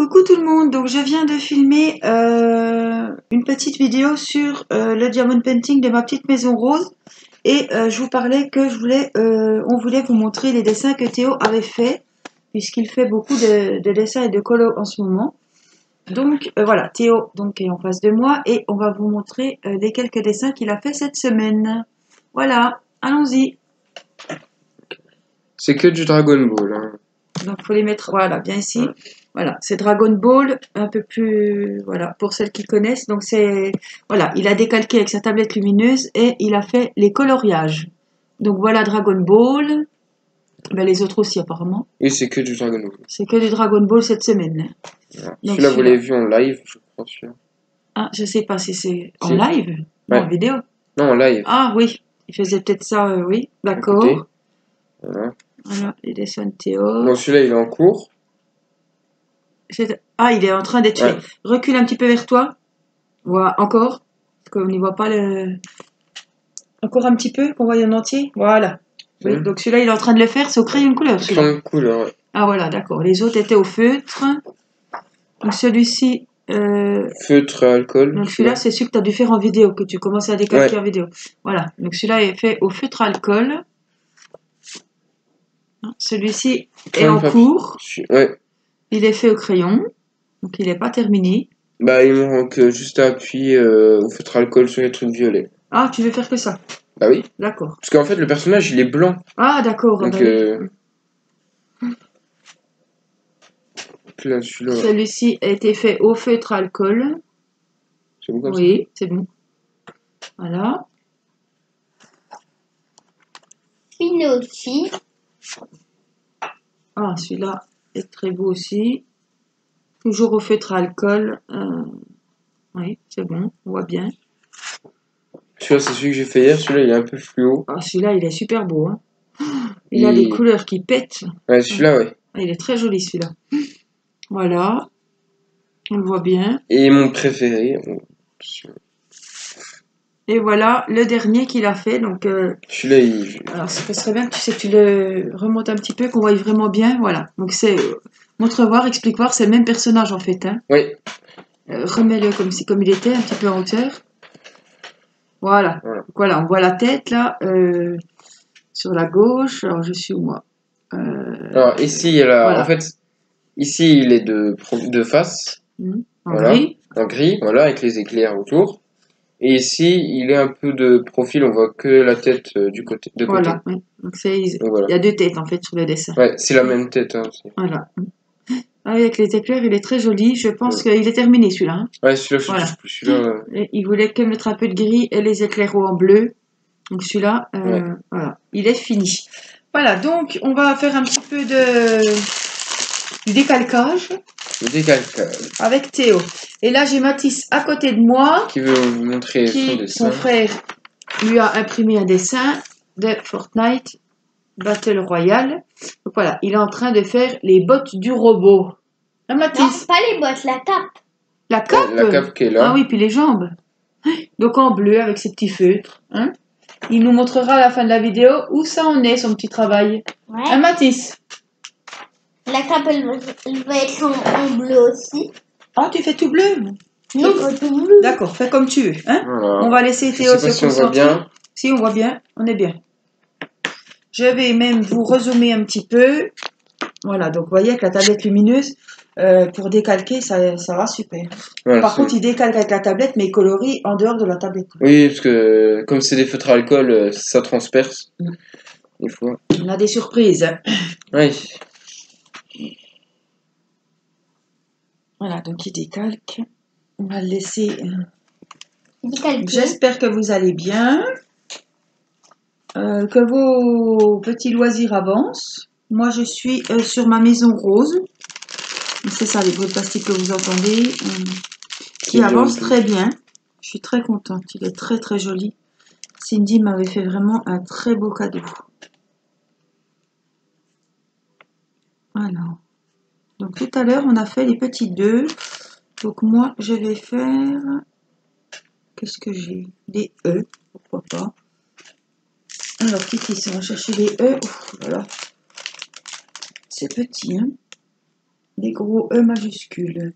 Coucou tout le monde, donc je viens de filmer euh, une petite vidéo sur euh, le diamond painting de ma petite maison rose et euh, je vous parlais que je voulais, on voulait vous montrer les dessins que Théo avait fait puisqu'il fait beaucoup de, de dessins et de colos en ce moment. Donc voilà, Théo donc, est en face de moi et on va vous montrer les quelques dessins qu'il a fait cette semaine. Voilà, allons-y. C'est que du Dragon Ball. Hein. Donc, faut les mettre, voilà, bien ici. Voilà, c'est Dragon Ball, un peu plus, voilà, pour celles qui connaissent. Donc, c'est, voilà, il a décalqué avec sa tablette lumineuse et il a fait les coloriages. Donc, voilà Dragon Ball. Ben, les autres aussi, apparemment. Oui, c'est que du Dragon Ball. C'est que du Dragon Ball cette semaine. Voilà. Celui-là, vous l'avez vu en live, je crois. celui-là. Ah, je sais pas si c'est en live ou en Ouais. vidéo. Non, en live. Ah, oui. Il faisait peut-être ça, euh, oui. D'accord. Voilà. Voilà, les dessins de Théo. Bon, celui-là, il est en cours. C'est- Ah, il est en train d'être Ouais. Recule un petit peu vers toi. Voilà, encore. Parce qu'on n'y voit pas le. Encore un petit peu, qu'on voit en entier. Voilà. Oui, Mhm. donc celui-là, il est en train de le faire. C'est au crayon de couleur, celui-là. Crayon de couleur, ouais. Ah, voilà, d'accord. Les autres étaient au feutre. Donc celui-ci. euh, Feutre, alcool. Donc celui-là, c'est celui que tu as dû faire en vidéo, que tu commençais à décalquer en vidéo. Voilà. Donc celui-là est fait au feutre alcool. Celui-ci est en papier. cours. Ouais. Il est fait au crayon. Donc il n'est pas terminé. Bah, il me manque euh, juste à appuyer euh, au feutre alcool sur les trucs violets. Ah, tu veux faire que ça? Bah oui. D'accord. Parce qu'en fait, le personnage, il est blanc. Ah, d'accord. Donc, bah oui. euh... donc là, celui-là. Celui-ci a été fait au feutre alcool. c'est bon comme Oui, c'est bon. Voilà. Fini aussi. Ah, celui-là est très beau aussi. Toujours au feutre alcool. Euh, Oui, c'est bon, on voit bien. Celui-là, c'est celui que j'ai fait hier. Celui-là, il est un peu fluo. Ah, celui-là, il est super beau. hein. Il a des couleurs qui pètent. Ouais, celui-là, ouais. Ah, il est très joli celui-là. Voilà. On le voit bien. Et mon préféré. celui- Et voilà le dernier qu'il a fait. Donc, euh, Celui-là, il... alors, ce serait bien que tu sais tu le remontes un petit peu, qu'on voie vraiment bien. Voilà. Donc, c'est euh, montre voir, explique voir. C'est le même personnage en fait. Hein. Oui, Euh, remets-le comme, comme il était, un petit peu en hauteur. Voilà. Voilà. Donc, voilà, on voit la tête là, euh, sur la gauche. Alors, je suis où moi? Euh, Alors ici. Voilà. en fait, ici il est de, de face, hmm, En Voilà. gris. en gris, voilà, avec les éclairs autour. Et ici, il est un peu de profil, on voit que la tête euh, du côté, de côté. Voilà. oui. Donc, il Donc voilà. y a deux têtes en fait sur le dessin. Ouais, c'est la même tête. Hein, aussi. Voilà. Ah avec les éclairs, il est très joli. Je pense qu'il est terminé celui-là. hein. Ouais, celui-là, Voilà. euh, il voulait que mettre un peu de gris et les éclairaux en bleu. Donc celui-là, euh, Ouais. voilà, il est fini. Voilà, donc on va faire un petit peu de décalcage décalcage. avec Théo. Et là, j'ai Mathis à côté de moi, Qui veut vous montrer son qui, dessin. son frère, lui a imprimé un dessin de Fortnite Battle Royale. Donc voilà, il est en train de faire les bottes du robot. Hein, Non, Mathis pas les bottes, la cape. La cape La cape qui est là. Ah oui, puis les jambes. Donc en bleu avec ses petits feutres. Hein il nous montrera à la fin de la vidéo où ça en est, son petit travail. Ouais. Hein, Mathis La cape, elle, va- elle va être en, en bleu aussi. Ah, tu fais tout bleu Non, pas tout bleu. D'accord, fais comme tu veux. Hein Voilà. on va laisser Théo se si on voit bien. Si, on voit bien. On est bien. Je vais même vous rezoomer un petit peu. Voilà, donc vous voyez avec la tablette lumineuse, euh, pour décalquer, ça, ça va super. Voilà, Par contre, il décalque avec la tablette, mais il colorie en dehors de la tablette. Oui, parce que comme c'est des feutres à alcool, euh, ça transperce. Mm. Des fois. On a des surprises. Oui. Voilà, donc il décalque. On va le laisser. euh. J'espère que vous allez bien, euh, que vos petits loisirs avancent. Moi, je suis euh, sur ma maison rose. C'est ça, les bruits de plastique que vous entendez, euh, qui avance joli. très bien. Je suis très contente. Il est très très joli. Cindy m'avait fait vraiment un très beau cadeau. Alors, donc tout à l'heure, on a fait les petits deux. Donc moi, je vais faire Qu'est-ce que j'ai? Des E, pourquoi pas. Alors, Kiki, on va chercher les E. Voilà. C'est petit, hein Des gros E majuscules.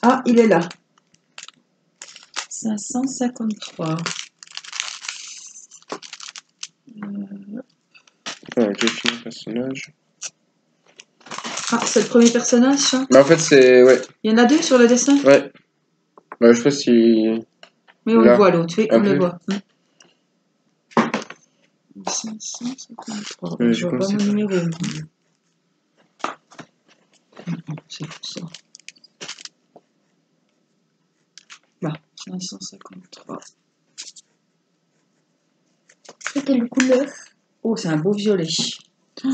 Ah, il est là. 553. Ouais, j'ai personnage. Ah, c'est le premier personnage, ça Mais en fait, c'est. Ouais, Il y en a deux sur le dessin? Ouais. Bah, je sais pas si. Oui, on Là. le voit l'autre, oui, on le voit. Hmm. 553. Ouais, je vois pas mon numéro. C'est pour ça. Là, 553. C'est quelle couleur Oh, c'est un beau violet. Je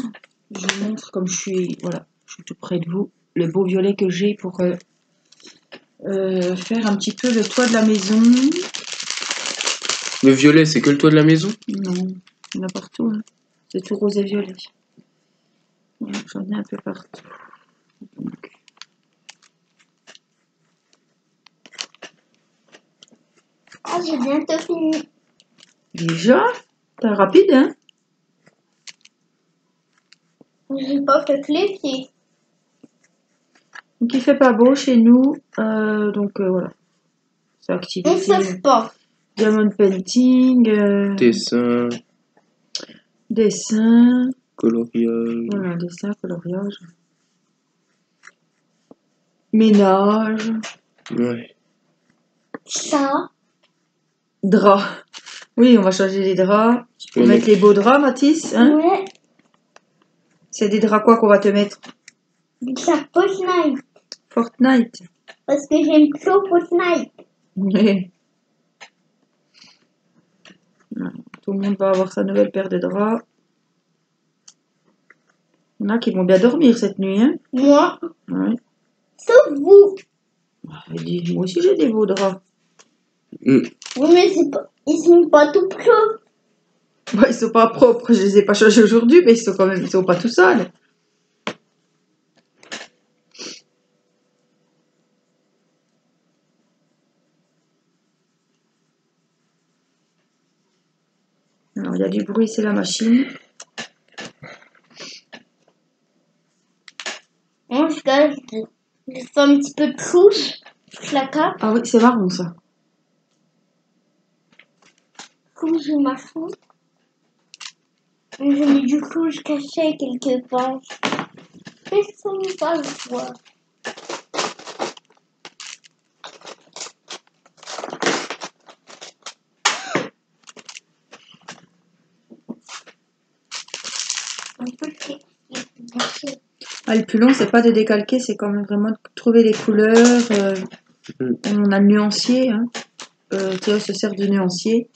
vous montre comme je suis, voilà, je suis tout près de vous, le beau violet que j'ai pour euh, euh, faire un petit peu le toit de la maison. Le violet, c'est que le toit de la maison? Non, il y en a partout. hein. C'est tout rose et violet. J'en ai un peu partout. Donc, Ah, j'ai bientôt fini. déjà, t'es rapide, hein? J'ai pas fait que les pieds. Donc il fait pas beau chez nous, euh, donc euh, voilà. C'est activité. Pas. Diamond painting, euh, Dessin, dessin, coloriage. voilà, dessin, coloriage. Ménage, Ouais. Ça. drap. Oui, on va changer les draps. Tu peux mettre les beaux draps, Mathis. Hein? Ouais. C'est des draps quoi qu'on va te mettre? Ça Fortnite. Fortnite. Parce que j'aime trop Fortnite. Oui. Voilà, Tout le monde va avoir sa nouvelle paire de draps. Il y en a qui vont bien dormir cette nuit. Hein Moi. ouais. Sauf vous. Dit, Moi aussi j'ai des beaux draps. Mm. Oui, mais c'est pas... ils sont pas tout propres. Bah, ils sont pas propres, je les ai pas changés aujourd'hui, mais ils sont quand même, ils sont pas tout sales. Il y a du bruit, c'est la machine. Moi, je fais un petit peu de rouge. Je la cape. Ah oui, c'est marron ça. Rouge et marron. Je mets du rouge caché quelque part. Personne ne voir. Un peu de- Ah, le plus long, c'est pas de décalquer, c'est quand même vraiment de trouver les couleurs. euh, on a le nuancier. Hein. Euh, Théo se sert du nuancier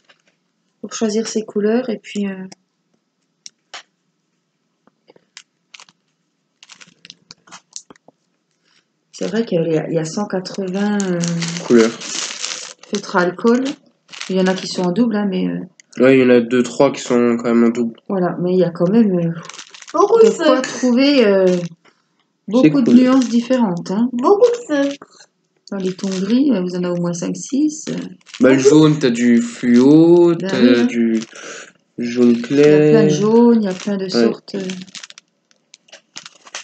pour choisir ses couleurs. Et puis. euh, C'est vrai qu'il y a, il y a 180 euh, Couleur. feutres à alcool. Il y en a qui sont en double, hein, mais euh, Ouais, il y en a deux, trois qui sont quand même en double. voilà. Mais il y a quand même euh, Beaucoup de de quoi trouver euh, beaucoup de cool. nuances différentes. Hein. Beaucoup de feu. Dans les tons gris, euh, vous en avez au moins 5-6. Bah, le jaune, t'as du fluo, Ben t'as du jaune Il y a plein clair. de jaunes, il y a plein de sortes. euh.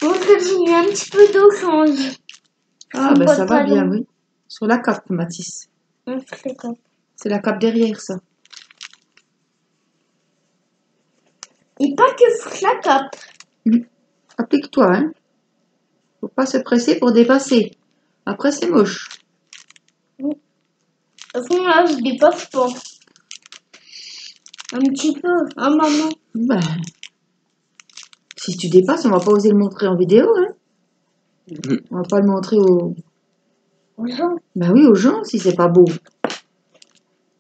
Bon, je mets un petit peu d'orange. Ah, ben ça va bien, oui. Sur la cape, Mathis. C'est la cape derrière, ça. Et pas que sur la cape. Applique-toi, hein. Faut pas se presser pour dépasser. Après, c'est moche. De toute façon, là, je dépasse pas. Un petit peu. Ah, maman? Ben, si tu dépasses, on va pas oser le montrer en vidéo, hein. Mhm. On va pas le montrer aux... Aux gens. Ben oui, aux gens, si c'est pas beau.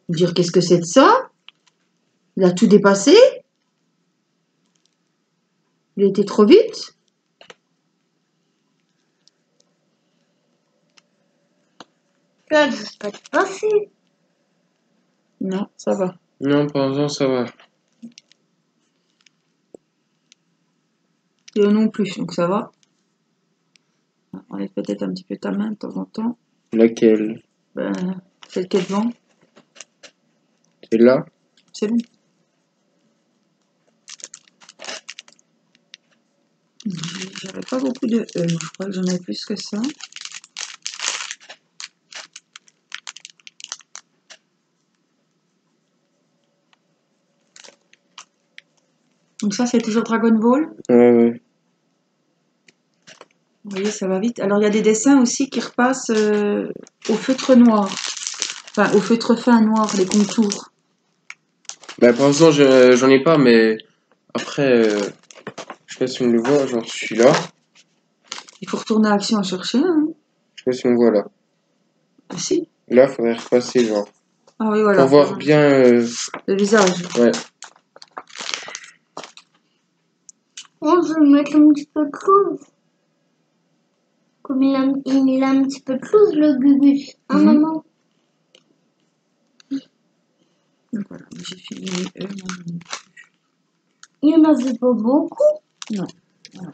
Dire qu'est-ce que c'est de ça? Il a tout dépassé? Il a été trop vite? Là, je vais pas. Non, ça va. Non, pour l'instant, ça va. Et eux non plus, donc ça va. Enlève peut-être un petit peu ta main de temps en temps. Laquelle? Ben, celle qui est devant, C'est là c'est bon. j'avais pas beaucoup de E. Je crois que j'en avais plus que ça. Donc ça, c'est toujours Dragon Ball. Ouais, ouais. Vous voyez, ça va vite. Alors, il y a des dessins aussi qui repassent euh, au feutre noir. Enfin, au feutre fin noir, les contours. Bah, pour l'instant, je- j'en ai pas, mais après, euh, je sais pas si on le voit, genre celui-là. Il faut retourner à Action à chercher. Hein. Je sais pas si on voit là. Ah, si. Là, faudrait repasser, genre. Ah oui, voilà. Pour voir bien. euh, Le visage. ouais. Je vais le mettre un petit peu close. Comme il a, il a un petit peu close, le Gugus. Hein, Mhm. maman? Donc, voilà, j'ai fini les E. j'en ai- Il y en avait pas beaucoup. Alors,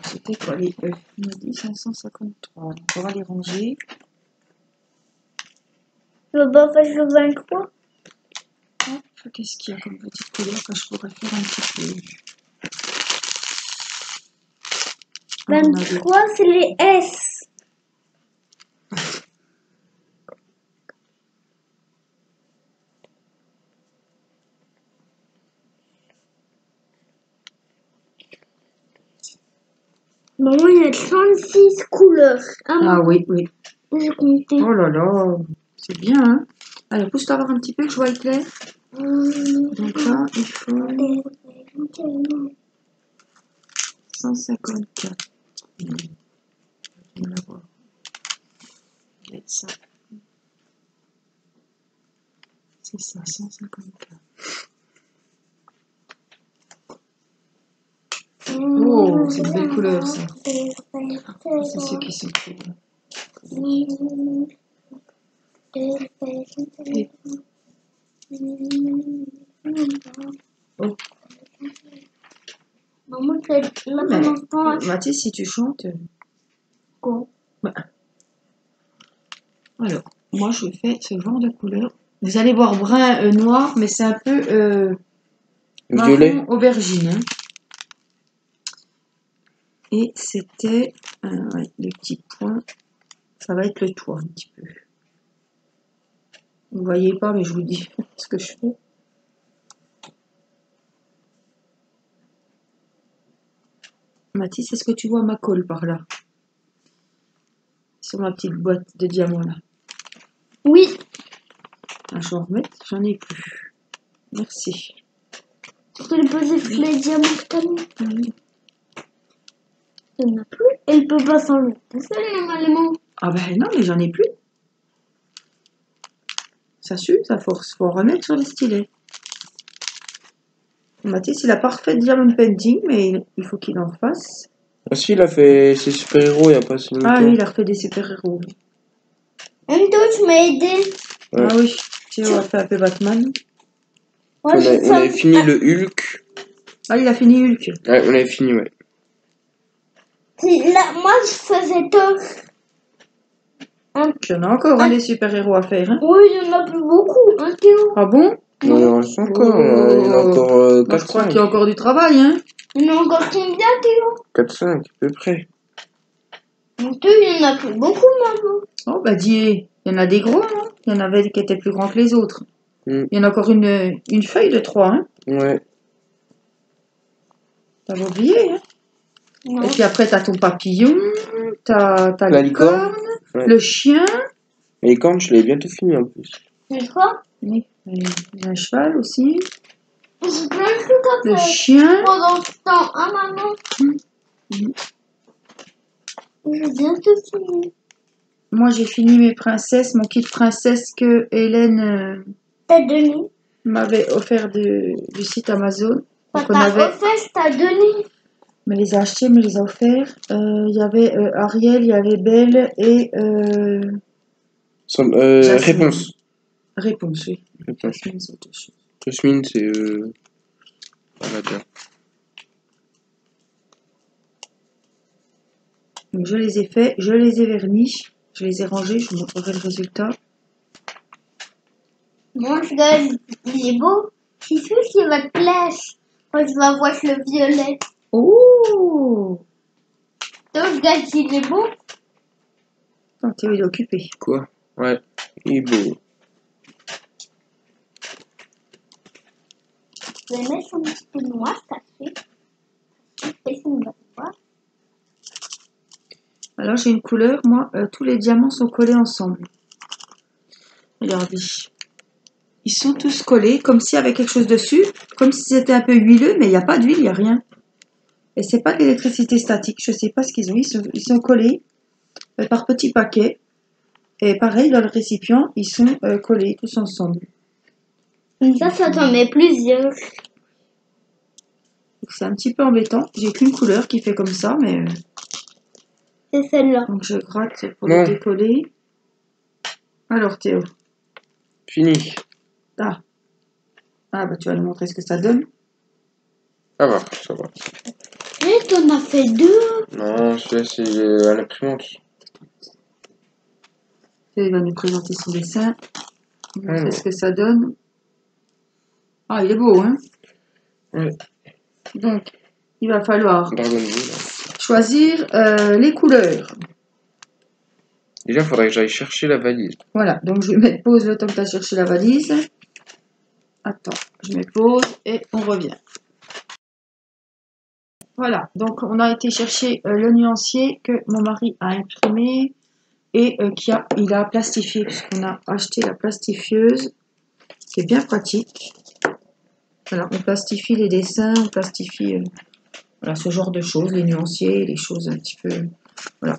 c'était quoi les E? On a dit 553. Donc, on va les ranger. Le bas fait le 23. Hop, Qu'est-ce qu'il y a comme petite couleur que je pourrais faire un petit peu Ah, on a des- 23, c'est les S. Maman, il y a 36 couleurs. Ah, Ah oui, oui. j'ai compté. Oh là là, c'est bien, hein Allez, pousse-toi voir un petit peu que je vois clair. Donc là, il faut 154. Être ça. C'est ça, 154. Oh, c'est une belle couleur, ça. C'est ceux qui trop beaux. Oh. Maman, là Mais- ce temps, Mathis, si tu chantes. quoi? Alors, moi, je fais ce genre de couleur. Vous allez voir brun euh, noir, mais c'est un peu euh, Violet. marron aubergine. hein. Et c'était euh, ouais, les petits points. Ça va être le toit un petit peu. Vous voyez pas, mais je vous dis ce que je fais. Mathis, est-ce que tu vois ma colle par là? Sur ma petite boîte de diamants là. Oui, Ah, je vais en remettre, j'en ai plus. Merci. tu peux poser tous les diamants que t'as mis? Il n'y en a plus. Elle peut pas s'enlever normalement. Ah ben non, mais j'en ai plus. Ça sue, ça force. Faut en remettre sur les stylets. Mathis, il a parfait diamond painting, mais il- il faut qu'il en fasse. Ah si, il a fait ses super-héros il y a pas si longtemps. Ah oui, il a refait des super-héros. Endo, tu m'as aidé. Ouais. Ah oui, tu vois, on a fait un peu Batman. Moi, on, je a, on avait fini le Hulk. Ah, il a fini Hulk. Ouais, on avait fini, ouais. Là, moi, je faisais Thor. J'en ai encore hein, des super-héros à faire. Hein. Oui, il y en a plus beaucoup. Hein, Théo Ah bon? Non, il en reste encore. euh, Il y en a encore euh, Moi, Je crois 4-5. qu'il y a encore du travail. Hein. Il y en a encore combien, Théo 4-5, à peu près. Donc, Théo, il y en a plus beaucoup maintenant. Oh, bah dis, il y en a des gros. Hein. Il y en avait qui étaient plus grands que les autres. Mm. Il y en a encore une, une feuille de trois. Hein. Ouais. T'avais oublié. Hein. Non. Et puis après, t'as ton papillon, t'as t'as La licorne. licorne, Ouais. le chien. Et les cornes, je l'avais bientôt fini en plus. C'est quoi Oui, a un cheval aussi. J'ai plein de trucs à Le faire. chien. Pendant ce temps, hein, maman Mhm. J'ai bientôt fini. Moi, j'ai fini mes princesses, mon kit princesse que Hélène euh, T'as donné m'avait offert de- du site Amazon. Donc, on Papa avait, offert, t'as donné. me les a achetés, me les a offerts. Euh, Il y avait euh, Ariel, il y avait Belle et euh, Sans- euh, Jasmine. réponse. Réponse, oui. Réponse. Jasmine, c'est autre chose. Jasmine, c'est. Euh... Donc, je les ai faits, je les ai vernis, je les ai rangés, je vous montrerai le résultat. Moi, je regarde, il est beau. C'est sûr qu'il va te plaire. Moi, je vais avoir le violet. Oh Donc, gars, il est beau? Attends, il est occupé. Quoi? Ouais, il est beau. Alors, j'ai une couleur. Moi, euh, tous les diamants sont collés ensemble. Regardez. Ils sont tous collés, comme s'il y avait quelque chose dessus. Comme si c'était un peu huileux, mais il n'y a pas d'huile, il n'y a rien. Et c'est pas de l'électricité statique. Je sais pas ce qu'ils ont. Ils sont, ils sont collés euh, par petits paquets. Et pareil, dans le récipient, ils sont euh, collés tous ensemble. Ça, ça t'en met plusieurs. C'est un petit peu embêtant. J'ai qu'une couleur qui fait comme ça, mais euh, C'est celle-là. donc je gratte pour Non. le décoller. Alors Théo, Fini. ah, ah bah tu vas nous montrer ce que ça donne. Ça va, ça va. Et t'en as fait deux. Non, celui-là, c'est euh, à l'imprimante. Théo il va nous présenter son dessin, nous montrer Alors. ce que ça donne. Ah, il est beau, hein. Donc, il va falloir choisir euh, les couleurs. Déjà, il faudrait que j'aille chercher la valise. Voilà, donc je vais mettre pause le temps que tu as cherché la valise. Attends, je mets pause et on revient. Voilà, donc on a été chercher euh, le nuancier que mon mari a imprimé et euh, qui a, il a plastifié puisqu'on a acheté la plastifieuse qui est bien pratique. Voilà, on plastifie les dessins, on plastifie euh, voilà, ce genre de choses, les nuanciers, les choses un petit peu voilà,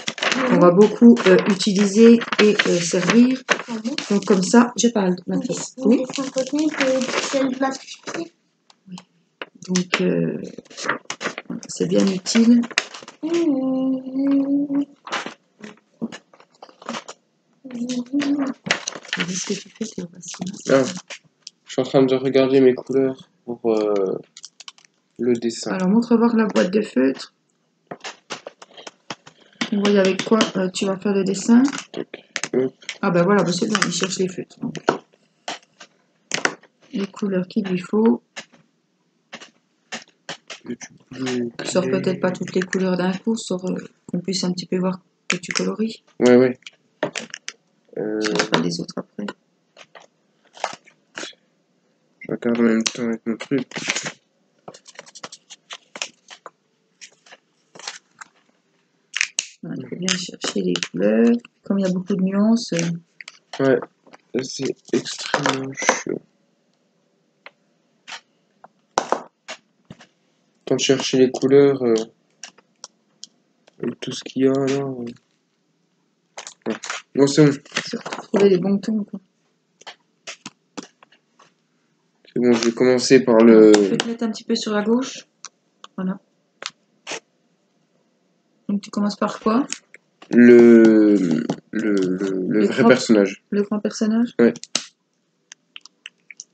qu'on va beaucoup euh, utiliser et euh, servir. Donc comme ça, je parle maintenant. Oui. Oui. Donc euh, c'est bien utile. Mmh. Qu'est-ce que tu fais, Théo Bastien Ah, je suis en train de regarder mes couleurs pour euh, le dessin. Alors montre voir la boîte de feutre. On voit avec quoi euh, tu vas faire le dessin. Hop. Ah ben voilà, ben c'est bon, il cherche les feutres. donc. Les couleurs qu'il lui faut. Tu sors peut-être pas toutes les couleurs d'un coup, sauf euh, qu'on puisse un petit peu voir que tu colories. Ouais, ouais. Euh, Je les autres après. Je regarde en même temps avec mon truc. Voilà, il faut bien chercher les couleurs. Comme il y a beaucoup de nuances, euh, Ouais, c'est extrêmement chiant. Temps de chercher les couleurs euh, et tout ce qu'il y a là. euh. Ouais. Non, c'est bon, trouver les bons tons. Quoi. C'est bon, je vais commencer par le. Je vais te mettre un petit peu sur la gauche. Voilà. Donc tu commences par quoi? Le. Le, le, vrai trois- personnage. Le grand personnage? Ouais.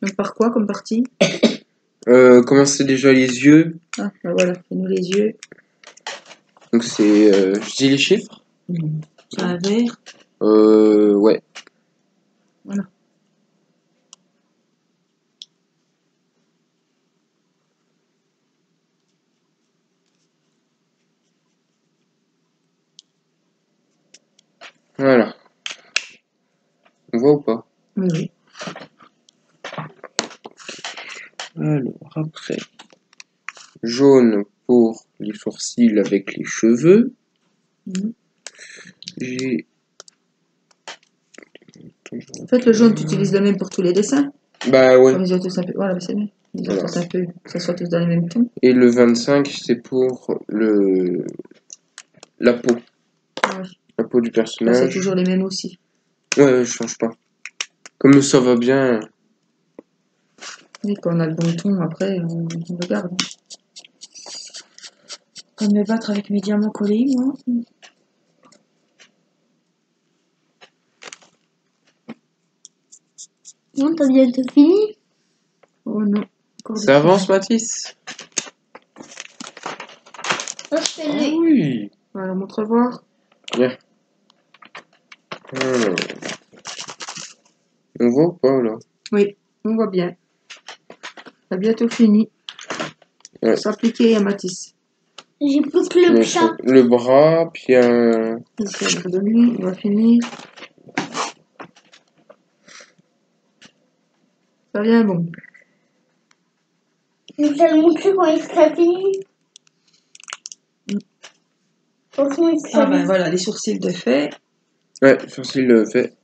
Donc par quoi comme partie? Euh, commencer déjà les yeux? Ah, ben voilà, fais-nous les yeux. Donc c'est. euh, je dis les chiffres C'est un vert. Euh. Ouais. Voilà. Voilà. On voit ou pas Oui, oui. Alors, après, jaune pour les sourcils avec les cheveux. Mhm. J'ai. En fait, le jaune, tu utilises le même pour tous les dessins. Bah ouais. Ils ont tous un peu. Voilà, c'est bien. Ils ont Voilà. tous un peu. Que ça soit tous dans les mêmes tons. Et le 25, c'est pour le la peau. La peau du Là, c'est personnage. toujours les mêmes aussi. Ouais, je change pas. Comme ça va bien. Et quand on a le bon ton, après, on, on le garde. Comme me battre avec mes diamants collés, moi. Non, t'as bientôt fini? Oh non. Ça avance, Mathis? Oh, je Ah oui Voilà, montre voir. Alors. On voit ou pas là? Oui, on voit bien. Ça a bientôt fini. Ouais. S'appliquer à Matisse. J'ai plus que le le, chat. le bras, puis un... Ici, un de lui, il va finir. Ça vient bon. Je vais le montrer quand il sera fini. Mm. Il sera Ah ben voilà, les sourcils de fait. Ouais, facile le fait.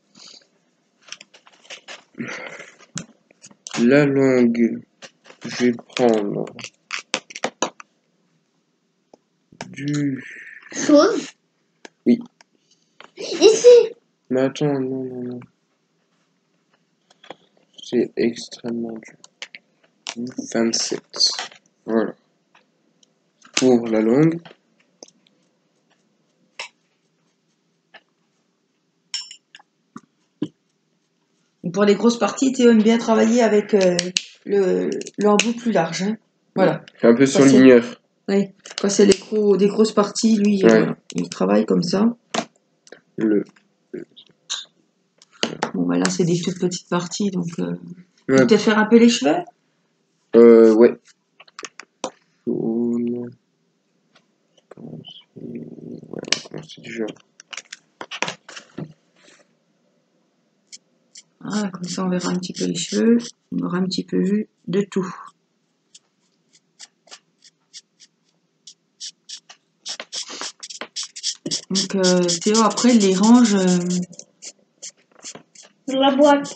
La langue, je vais prendre du... Chose. Oui. Ici. Mais attends, non, non, non. C'est extrêmement dur. 27. Voilà. Pour la langue. Pour les grosses parties, Théo aime bien travailler avec euh, le l'embout plus large. hein. Voilà. Un peu Ça, c'est- surligneur. Oui. Quand c'est les gros, des grosses parties, lui, Ouais. euh, il travaille comme ça. Le... Bon, ben là, c'est des toutes petites parties, donc. Euh... Ouais. Peut-être faire un peu les cheveux? Euh, ouais. Jaune. Comment c'est- Ouais. Voilà, comme ça, on verra un petit peu les cheveux. On aura un petit peu vu de tout. Donc, euh, Théo, après, il les range. euh, Dans la boîte.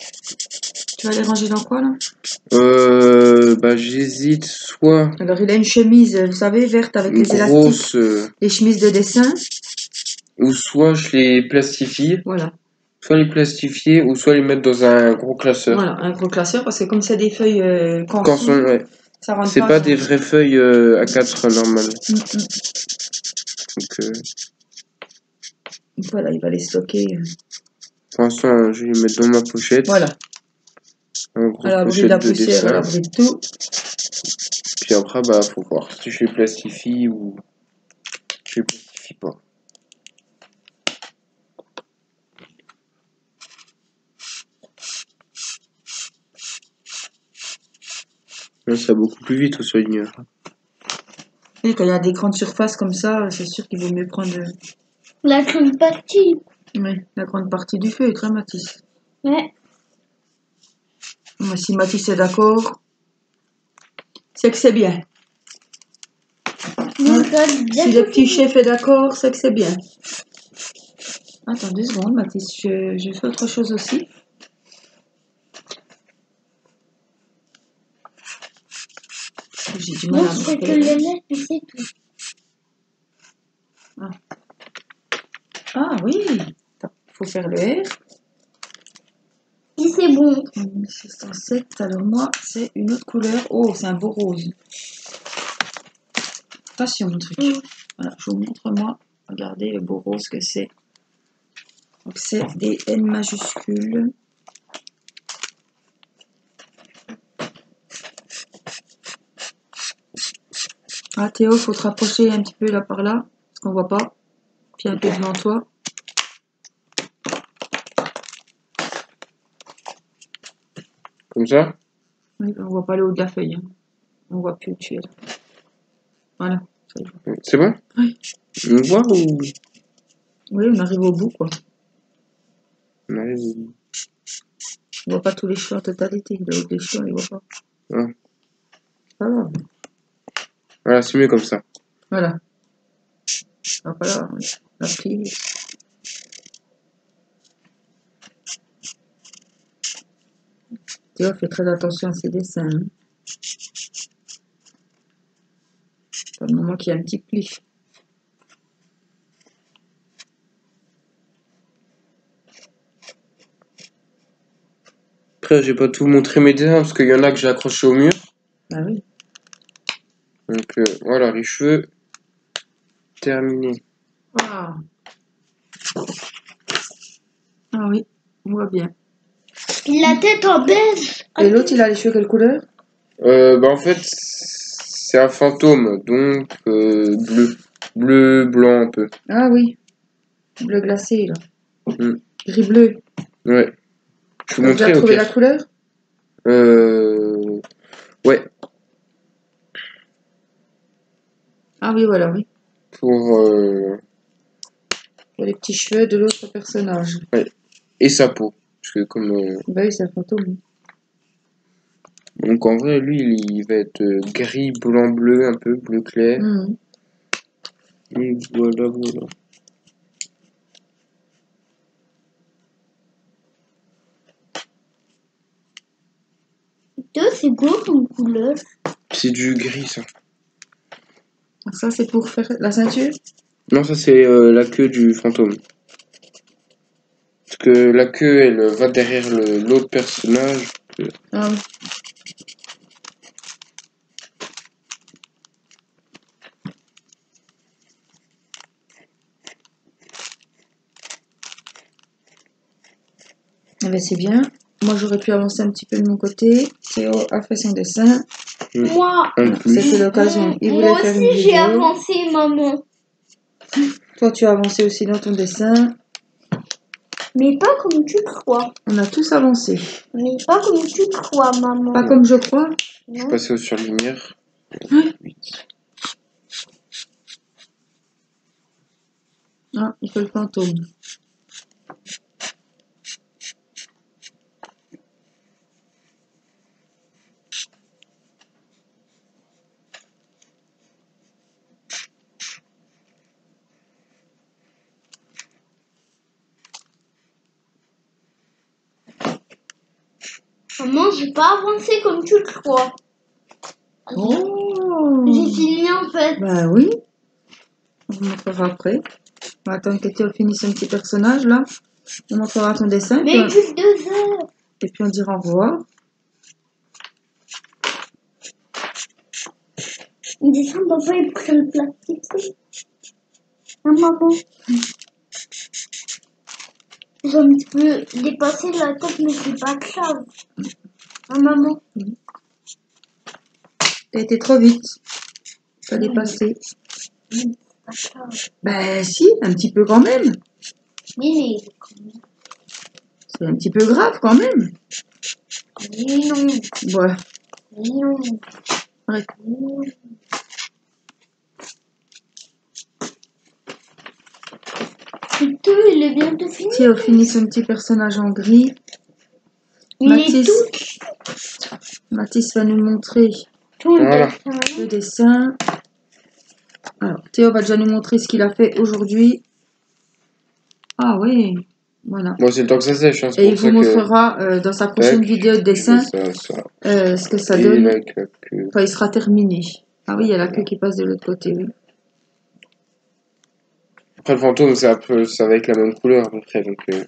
tu vas les ranger dans quoi, là? Euh, bah, j'hésite soit Alors, il a une chemise, vous savez, verte avec les élastiques. grosse, euh, Les chemises de dessin. ou soit je les plastifie, Voilà. Soit les plastifier, ou soit les mettre dans un gros classeur. Voilà, un gros classeur, parce que comme c'est des feuilles euh, Quand ouais. ça rentre C'est pas des vraies feuilles euh, A4 normales. Mm, mm. Donc, euh, Voilà, il va les stocker. euh. pour l'instant, je vais les mettre dans ma pochette. Voilà, Un gros à l'abri pochette de la poussière, à l'abri de tout. Puis après, bah, faut voir si je les plastifie ou je les plastifie pas. Là, ça va beaucoup plus vite au surligneur. Et quand il y a des grandes surfaces comme ça, c'est sûr qu'il vaut mieux prendre euh, La grande partie. ouais, la grande partie du feutre, hein, Mathis. Ouais. Moi, si Mathis est d'accord, c'est que c'est bien. Si le petit chef est d'accord, c'est que c'est bien. Attends deux secondes, Mathis, je, je fais autre chose aussi. J'ai du mal à que le mettre, puis c'est tout. Ah oui, il faut faire le R. Si c'est bon. 1607, alors moi, c'est une autre couleur. Oh, c'est un beau rose. Attention, mon truc. Voilà, je vous montre, moi. Regardez le beau rose que c'est. Donc, c'est des N majuscules. Ah, Théo, faut te rapprocher un petit peu là par là, parce qu'on voit pas. Puis un peu devant toi. Comme ça? Oui, on voit pas le haut de la feuille. hein. On voit plus où tu es. là. Voilà. C'est bon? Oui. On voit ou? Oui, on arrive au bout, quoi. on arrive au- On voit pas tous les cheveux en totalité. Le haut des cheveux, on les voit pas. Grave. Voilà, c'est mieux comme ça. Voilà. Ah, voilà, la plie. Théo fait très attention à ses dessins. Hein. Pour le moment qu'il y a un petit pli. Après, j'ai pas tout montré mes dessins parce qu'il y en a que j'ai accroché au mur. Ah oui. Donc euh, voilà, les cheveux terminés. Ah. ah oui, on voit bien. La tête en beige. Et l'autre, il a les cheveux quelle couleur? Euh, bah en fait, c'est un fantôme, donc euh, bleu. Bleu, blanc un peu. Ah oui. Bleu glacé, là. Mm. Gris bleu. Ouais. Je vous Tu as trouvé la couleur? Euh... Ouais, Ah oui, voilà, oui. pour euh, Pour les petits cheveux de l'autre personnage. et sa peau. Parce que comme euh, Bah oui, c'est un fantôme. donc en vrai lui il, il va être euh, gris blanc bleu un peu bleu clair Mhm. et voilà voilà. Deux, c'est quoi comme couleur? C'est du gris ça. Alors Ça, c'est pour faire la ceinture? Non ça c'est euh, la queue du fantôme. Parce que la queue elle va derrière l'autre personnage. Ah oui. Eh ben, c'est bien. Moi, j'aurais pu avancer un petit peu de mon côté. Théo a fait son dessin. Moi, En plus. C'était l'occasion. Il voulait moi faire une aussi j'ai avancé, maman. Toi, tu as avancé aussi dans ton dessin. Mais pas comme tu crois. On a tous avancé. Mais pas comme tu crois, maman. Pas comme je crois. Non. Passer aux surlumières. Ah, il faut le fantôme. Maman, j'ai pas avancé comme tu le crois. Oh J'ai fini en fait. Bah oui. On vous montrera après. On va attendre que Théo finisse son petit personnage là. On montrera ton dessin. Mais puis juste deux heures. Et puis on dira au revoir. Il descend papa il prend le plastique. Ah maman. J'ai un petit peu dépassé la tête mais c'est pas grave. Ah maman. T'as été trop vite. T'as dépassé. Pas grave. Bah si, un petit peu quand même. Mais, C'est un petit peu grave quand même. mais non. Ouais. Non. Arrête. il est bientôt fini. Théo finit son petit personnage en gris. Mathis, tout, Mathis va nous montrer tout le Voilà. dessin. le dessin. Alors, Théo va déjà nous montrer ce qu'il a fait aujourd'hui. Ah oui, voilà. Bon c'est le temps que ça sèche. Hein, Et il vous que. montrera euh, dans sa prochaine Tac. vidéo de dessin Ça, ça. euh, ce que ça Et donne quand il sera terminé. Ah oui, il y a la queue qui passe de l'autre côté, oui. Après le fantôme c'est avec la même couleur à peu près donc euh,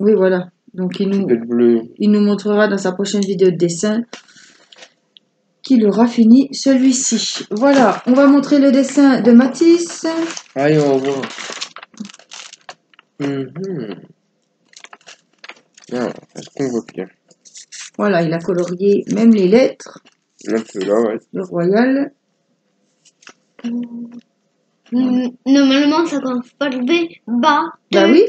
Oui, voilà. Donc il nous, bleu. il montrera dans sa prochaine vidéo de dessin qu'il aura fini celui-ci. Voilà, on va montrer le dessin de Matisse. Allez on va voir. Mhm. Ah, est-ce qu'on voit bien Voilà, il a colorié même les lettres Un peu là ouais. de Royal. Mm, Normalement, ça commence par le B. Bas. Bah oui.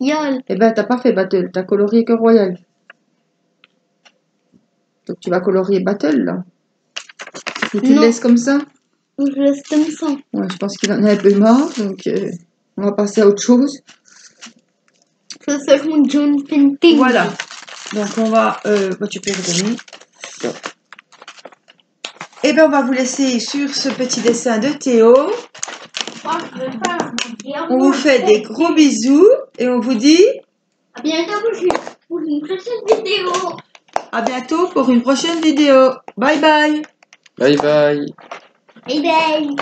Yal. Eh ben, t'as pas fait Battle, t'as colorié que Royal. Donc tu vas colorier Battle, là. Et tu le Non. laisses comme ça? Je laisse comme ça. Ouais, je pense qu'il en a un peu marre, donc euh, on va passer à autre chose. Vais faire mon John Painting. Voilà. Donc on va... Euh, bah, tu peux redonner. Ouais. Eh ben, on va vous laisser sur ce petit dessin de Théo. On vous fait des gros bisous et on vous dit À bientôt pour une- prochaine vidéo. à bientôt pour une prochaine vidéo. Bye bye Bye bye. Bye bye.